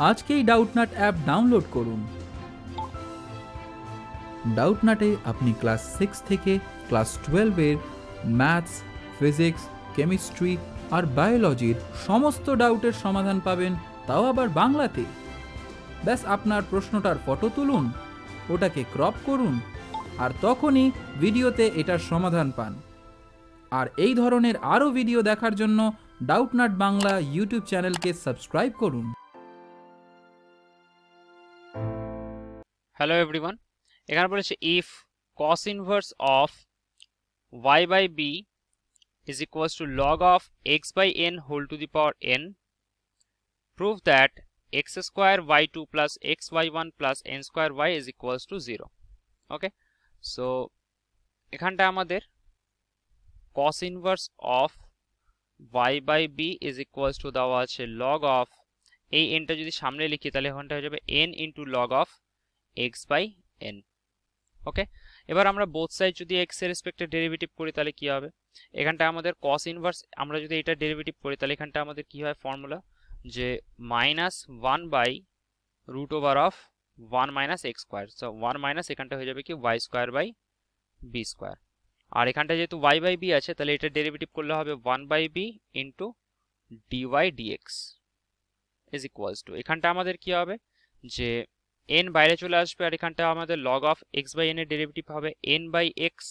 আজকেই Doubtnut app download করুন। ডাউটনাটে আপনি ক্লাস সিক্স থেকে ক্লাস টুয়েলভের ম্যাথস, ফিজিক্স, কেমিস্ট্রি আর বায়োলজির সমস্ত ডাউটের সমাধান পাবেন, তাও আবার বাংলাতে। ব্যাস, আপনার প্রশ্নটার ফটো তুলুন, ওটাকে ক্রপ করুন, আর তখনই ভিডিওতে এটার সমাধান পান। আর এই ধরনের আরও ভিডিও দেখার জন্য ডাউটনাট বাংলা ইউটিউব চ্যানেলকে সাবস্ক্রাইব করুন। হ্যালো এভরিওয়ান এখানে বলেছে if cos inverse of y by b is equals to log of x by n whole to the power n, prove that x square y2 plus x y1 plus n square y is equals to 0 okay so এখানটা আমাদের cos inverse of y by b is equals to দেওয়া আছে log of এই এনটা যদি সামনে লিখি তাহলে এখানটা হয়ে যাবে n into log of x by n okay এবার আমরা বোথ সাইড যদি এক্সের রেসপেক্টে ডেরিভেটিভ করি, তাহলে কি হবে? এখানটা আমাদের কস ইনভার্স আমরা যদি এটা ডেরিভেটিভ করি, তাহলে এখানটা আমাদের কি হয়? ফর্মুলা যে minus one by root over of one minus x square so one minus এখানটা হয়ে যাবে কি? Y square by b square আর এখানটা যেহেতু ওয়াই বাই বি আছে, তাহলে এটা ডেরিভেটিভ করলে হবে one by b into dy dx is equals to এখানটা আমাদের কি হবে? যে এন বাইরে চলে আসবে আর এখানটা আমাদের log of x by n এর ডেরিভেটিভ হবে এন বাই এক্স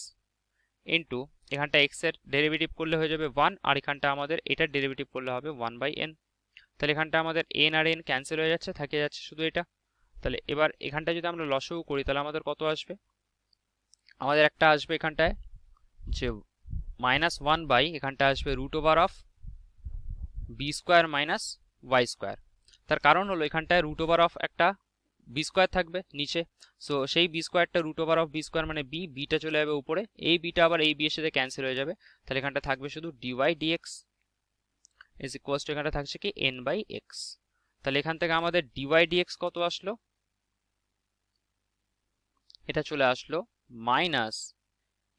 ইন্টু এখানটা এক্সের ডেরিভেটিভ করলে হয়ে যাবে ওয়ান আর এখানটা আমাদের এটার ডেরিভেটিভ করলে হবে ওয়ান বাই এন তাহলে এখানটা আমাদের এন আর এন ক্যান্সেল হয়ে যাচ্ছে, থাকে যাচ্ছে শুধু এটা। তাহলে এবার এখানটা যদি আমরা লসও করি, তাহলে আমাদের কত আসবে? আমাদের একটা আসবে এখানটায়, যে মাইনাস ওয়ান বাই এখানটা আসবে root over of b square minus y square তার কারণ হলো এখানটায় রুট ওভার অফ একটা বি স্কোয়ার থাকবে নিচে। সো সেই বি স্কোয়ারটা root over of b square মানে বি বিটা চলে যাবে উপরে। এই বিটা আবার এই বি সাথে ক্যান্সেল হয়ে যাবে। তাহলে এখানটা থাকবে শুধু dy dx is equals to এখানটা থাকছে কি এন বাই এক্স তাহলে এখান থেকে আমাদের ডিওয়াই ডিএক্স কত আসলো? এটা চলে আসলো minus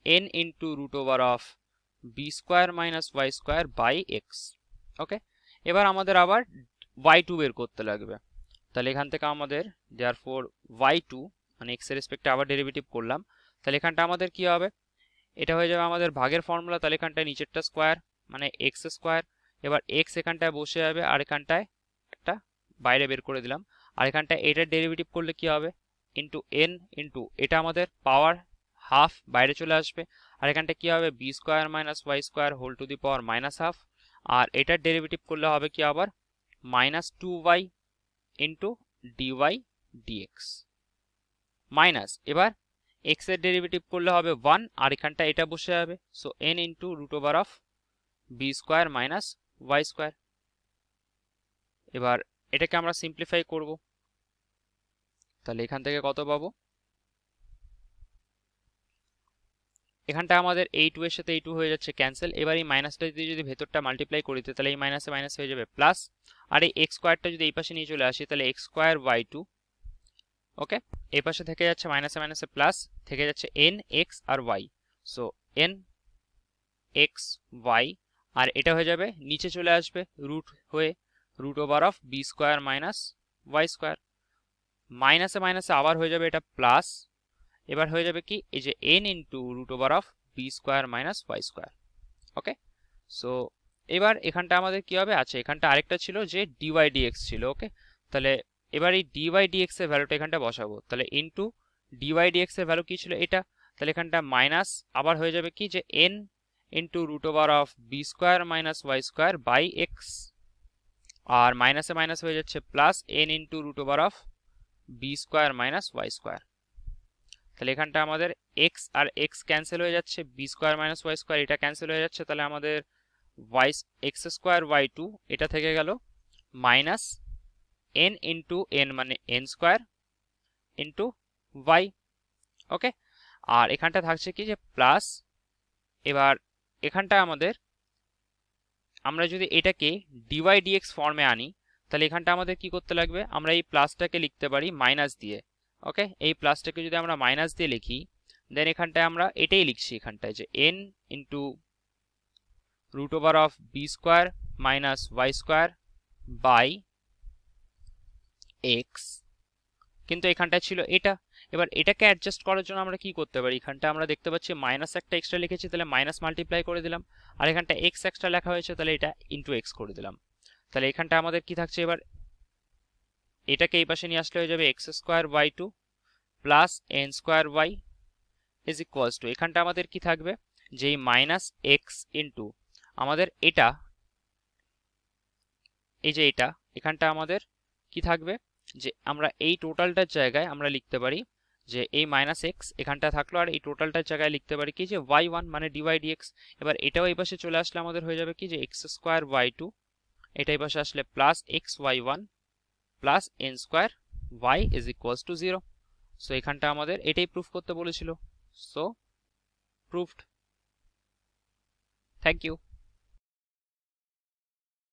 n into root over of b square minus y square by x okay এবার আমাদের আবার ওয়াই টু বের করতে লাগবে। তাহলে এখান থেকে আমাদের দেয়ার ফোর ওয়াই টু মানে এক্সের রেসপেক্টে আবার ডেরিভেটিভ করলাম, তাহলে এখানটা আমাদের কি হবে? এটা হয়ে যাবে আমাদের ভাগের ফর্মুলা তাহলে এখানটায় নিচেরটা স্কোয়ার মানে এক্স স্কোয়ার এবার এক্স এখানটায় বসে যাবে, আর এখানটায় একটা বাইরে বের করে দিলাম, আর এখানটায় এটার ডেরিভেটিভ করলে কি হবে? ইন্টু এন ইন্টু এটা আমাদের পাওয়ার হাফ বাইরে চলে আসবে, আর এখানটা কি হবে? B square minus y square whole to the power minus half আর এটার ডেরিভেটিভ করলে হবে কি আবার? Minus two y into dy dx minus এবার এক্সের ডেরিভেটিভ করলে হবে ওয়ান আর এখানটা এটা বসে যাবে। So n into root over of b square minus y square এবার এটাকে আমরা সিম্পলিফাই করব। তাহলে এখান থেকে কত পাবো? এখানটা আমাদের এই টু এর সাথে এই টু হয়ে যাচ্ছে ক্যান্সেল এবার এই মাইনাসটা দিয়ে যদি ভেতরটা মাল্টিপ্লাই করি তাহলে এই মাইনাসে মাইনাস হয়ে যাবে প্লাস আর এই এক্স স্কোয়ারটা যদি এই পাশে নিয়ে চলে আসি, তাহলে x square y two okay এই পাশে থেকে যাচ্ছে মাইনাসে মাইনাসে প্লাস থেকে যাচ্ছে এন এক্স আর y so n x y আর এটা হয়ে যাবে, নিচে চলে আসবে রুট হয়ে root over of b square minus y square মাইনাসে মাইনাসে আবার হয়ে যাবে এটা প্লাস এবার হয়ে যাবে কি? এই যে n into root over of b square minus y square okay so এবার এখানটা আমাদের কি হবে? আচ্ছা এখানটা আরেকটা ছিল যে ডিওয়াই ডিএক্স ছিল ওকে তাহলে এবার এই ডিওয়াই ডিএক্স এর ভ্যালুটা এখানটা বসাবো। তাহলে ইন্টু ডিওয়াই ডিএক্স এর ভ্যালু কি ছিল এটা? তাহলে এখানটা মাইনাস আবার হয়ে যাবে কি? যে n into root over of b square minus y square by x আর মাইনাসে মাইনাস হয়ে যাচ্ছে plus n into root over of b square minus y square তাহলে এখানটা আমাদের এক্স আর এক্স ক্যান্সেল হয়ে যাচ্ছে b square minus y square এটা ক্যান্সেল হয়ে যাচ্ছে, তাহলে আমাদের y x square y two এটা থেকে গেল মাইনাস এন ইন্টু এন মানে n square into y okay আর এখানটা থাকছে কি যে প্লাস এবার এখানটা আমাদের, আমরা যদি এটাকে ডিওয়াই ডিএক্স ফর্মে আনি, তাহলে এখানটা আমাদের কি করতে লাগবে? আমরা এই প্লাসটাকে লিখতে পারি মাইনাস দিয়ে। ওকে এই প্লাসটাকে যদি আমরা মাইনাস দিয়ে লিখি দেন এখানটায় আমরা এটাই লিখছি এখানটায় যে n into root over of b square minus y square by x কিন্তু এখানটা ছিল এটা। এবার এটাকে অ্যাডজাস্ট করার জন্য আমরা কি করতে পারি? এখানটা আমরা দেখতে পাচ্ছি মাইনাস একটা এক্সট্রা লিখেছি, তাহলে মাইনাস মাল্টিপ্লাই করে দিলাম। আর এখানটা এক্স এক্সট্রা লেখা হয়েছে, তাহলে এটা ইন্টু এক্স করে দিলাম। তাহলে এখানটা আমাদের কি থাকছে এবার? এটাকে এই পাশে নিয়ে আসলে হয়ে যাবে x square y two plus n square y is equals to. এখানটা আমাদের কি থাকবে? যে মাইনাস এক্স ইন্টু আমাদের এটা, এই যে এটা, এখানটা আমাদের কি থাকবে? যে আমরা এই টোটালটার জায়গায় আমরা লিখতে পারি যে এই মাইনাস এক্স এখানটা থাকল আর এই টোটালটার জায়গায় লিখতে পারি কি? যে ওয়াই ওয়ান মানে ডিওয়াই ডিএক্স এবার এটাও এই পাশে চলে আসলে আমাদের হয়ে যাবে কি? যে এক্স স্কোয়ার ওয়াই টু, এটা এই পাশে আসলে plus x y one plus n square y is equals to zero so এখানটা আমাদের এটাই প্রুফ করতে বলেছিল। So proofed thank you